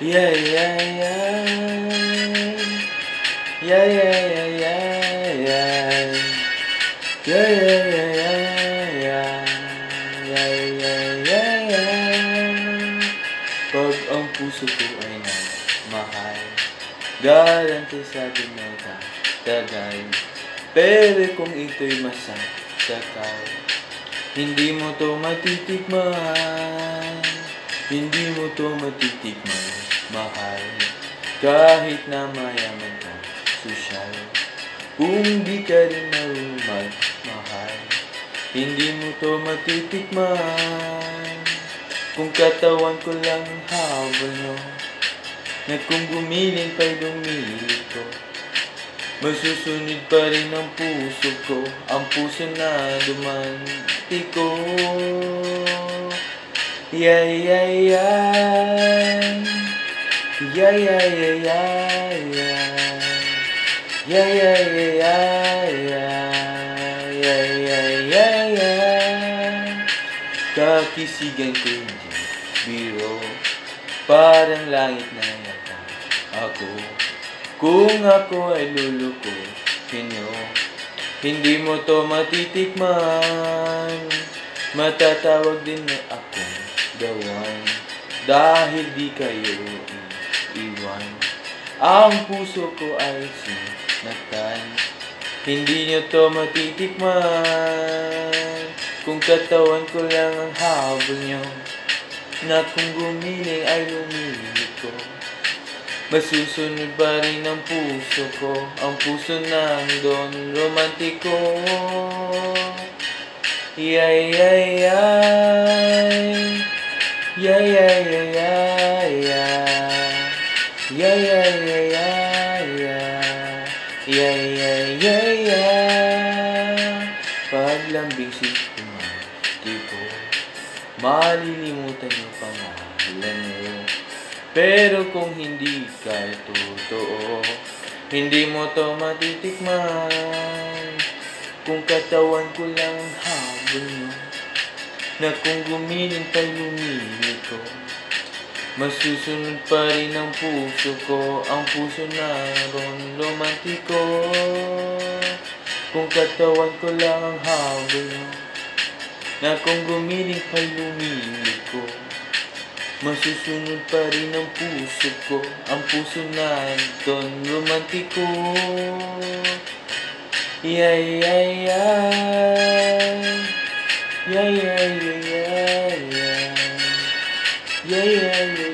Yeah, yeah, yeah. Yeah, yeah, yeah, yeah, yeah. Yeah, yeah, yeah, yeah, yeah. Yeah, yeah, yeah, yeah. Pag ang puso ko ay nagmahal, garante sa atin na tatagay. Pero kung ito'y masasakal, hindi mo to matitikman. Hindi mo to matitikman, mahal. Kahit na mayaman ka, sosyal. Kung di ka rin marunong mahal, hindi mo to matitikman. Kung katawan ko lang ang habol mo, na kung gumiling pa'y lumilit ko. Masusunod pa rin ang puso ko Ang puso na dumantiko Yeah, yeah, yeah. Yeah, yeah, yeah, yeah, yeah Yeah, yeah, yeah, yeah, yeah Yeah, yeah, yeah, yeah Kakisigan ko hindi biro. Parang langit na yata ako. Kung ako ay luluko inyo, hindi mo to matitikman. Matatawag din na akong gawan dahil di kayo iwan. Ang puso ko ay sinaktan, hindi nyo to matitikman. Kung katawan ko lang ang habol nyo, na kung gumiling ay lumili ko. Masusunod pa rin ang puso ko Ang puso ng don romantiko Yeah, yeah, yeah Paglambing si ko Malilimutan yung pangalan mo pero kung hindi ka totoo, hindi mo to matitikman. Kung katawan ko lang ang habol mo, na kung gumiling pa lumili ko, masusunod pa rin ang puso ko, ang puso na ron romantiko. Kung katawan ko lang ang habol na kung gumiling pa lumili ko, Masusunod pa rin ang puso ko. Ang puso na doon romantiko Yeah, yeah, yeah Yeah, yeah, yeah, yeah, yeah Yeah, yeah,